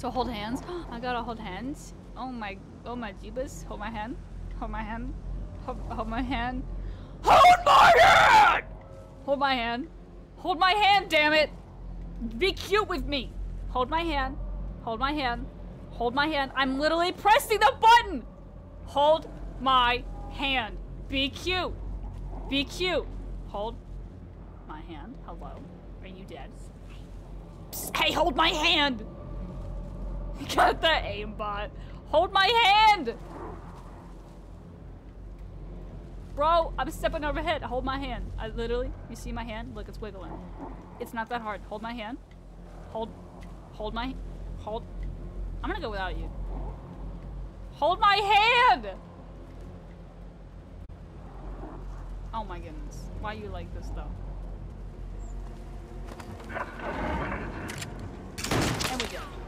To hold hands? I gotta hold hands? Oh my, oh my jeebus. Hold my hand. Hold my hand. Hold, hold my hand. Hold my hand! Hold my hand. Hold my hand, damn it! Be cute with me. Hold my hand. Hold my hand. Hold my hand. I'm literally pressing the button! Hold my hand. Be cute. Be cute. Hold my hand. Hello. Are you dead? Psst, hey, hold my hand! Got the aimbot. Hold my hand! Bro, I'm stepping overhead. Hold my hand. I literally, you see my hand? Look, it's wiggling. It's not that hard. Hold my hand. Hold, hold my, hold. I'm gonna go without you. Hold my hand! Oh my goodness. Why you like this though? And we go.